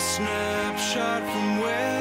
snapshot from where